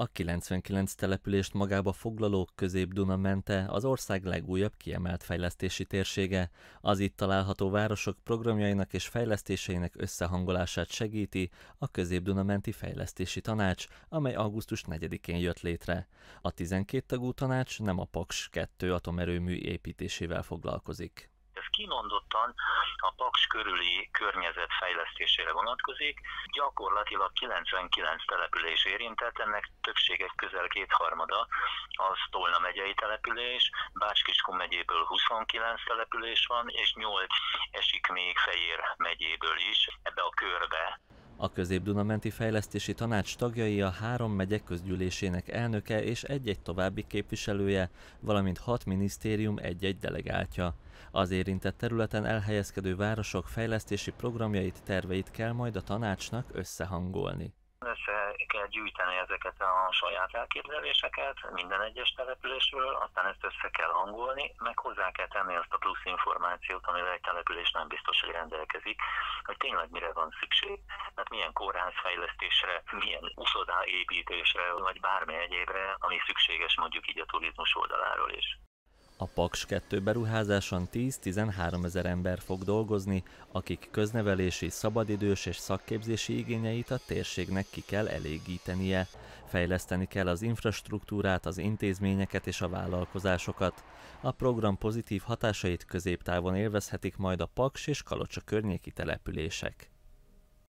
A 99 települést magába foglaló Közép-Duna mente az ország legújabb kiemelt fejlesztési térsége. Az itt található városok programjainak és fejlesztéseinek összehangolását segíti a Közép-Duna menti fejlesztési tanács, amely augusztus 4-én jött létre. A 12 tagú tanács nem a Paks 2 atomerőmű építésével foglalkozik kimondottan a Paks körüli környezet fejlesztésére vonatkozik. Gyakorlatilag 99 település érintett, ennek többsége közel kétharmada az Tolna megyei település, Bácskiskun megyéből 29 település van, és 8 esik még Fejér megyéből is ebbe a körbe. A Közép-Dunamenti Fejlesztési Tanács tagjai a három megyek közgyűlésének elnöke és egy-egy további képviselője, valamint hat minisztérium egy-egy delegáltja. Az érintett területen elhelyezkedő városok fejlesztési programjait, terveit kell majd a tanácsnak összehangolni össze kell gyűjteni ezeket a saját elképzeléseket minden egyes településről, aztán ezt össze kell hangolni, meg hozzá kell tenni azt a plusz információt, amivel egy település nem biztos, hogy rendelkezik, hogy tényleg mire van szükség, mert milyen kórházfejlesztésre, milyen uszodá építésre, vagy bármi egyébre, ami szükséges mondjuk így a turizmus oldaláról is. A Paks 2 beruházáson 10-13 ezer ember fog dolgozni, akik köznevelési, szabadidős és szakképzési igényeit a térségnek ki kell elégítenie. Fejleszteni kell az infrastruktúrát, az intézményeket és a vállalkozásokat. A program pozitív hatásait középtávon élvezhetik majd a Paks és Kalocsa környéki települések.